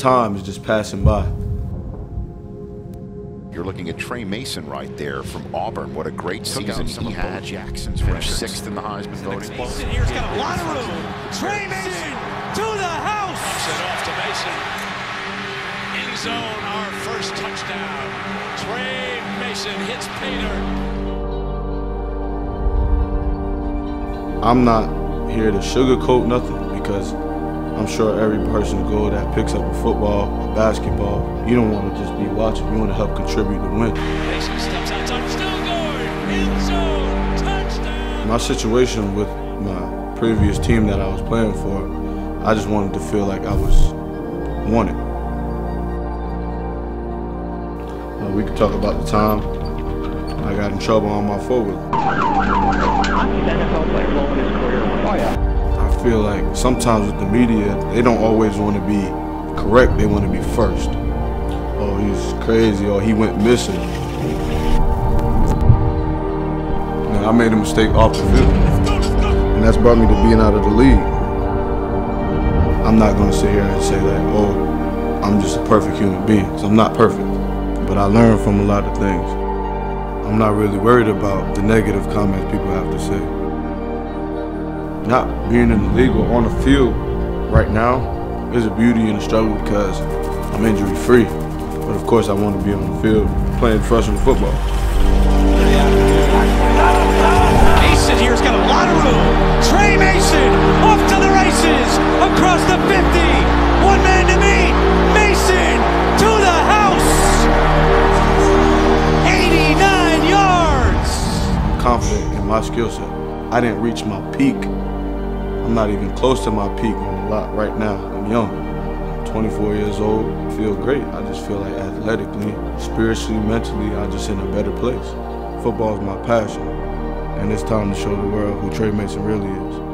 time is just passing by. You're looking at Tre Mason right there from Auburn. What a great season he had. Jackson's finished sixth in the Heisman voting. Mason here's got a lot of room. Tre Mason to the house. It off to Mason. End zone, our first touchdown. Tre Mason hits Pater. I'm not here to sugarcoat nothing because I'm sure every person go that picks up a football or basketball, you don't want to just be watching. You want to help contribute to win. My situation with my previous team that I was playing for, I just wanted to feel like I was wanted. Uh, we could talk about the time I got in trouble on my forward. Oh yeah. Feel like sometimes with the media, they don't always want to be correct. They want to be first. Oh, he's crazy. Or he went missing. I made a mistake off the field, and that's brought me to being out of the league. I'm not going to sit here and say that, oh, I'm just a perfect human being. 'cause I'm not perfect, but I learned from a lot of things. I'm not really worried about the negative comments people have to say not being in the league or on the field right now is a beauty and a struggle because I'm injury free. But of course, I want to be on the field playing professional football. Mason here's got a lot of room. Tre Mason off to the races across the 50. One man to beat. Mason to the house. 89 yards. I'm confident in my skill set. I didn't reach my peak. I'm not even close to my peak on a lot right now. I'm young. I'm 24 years old. I feel great. I just feel like athletically, spiritually, mentally, I'm just in a better place. Football is my passion, and it's time to show the world who Tre Mason really is.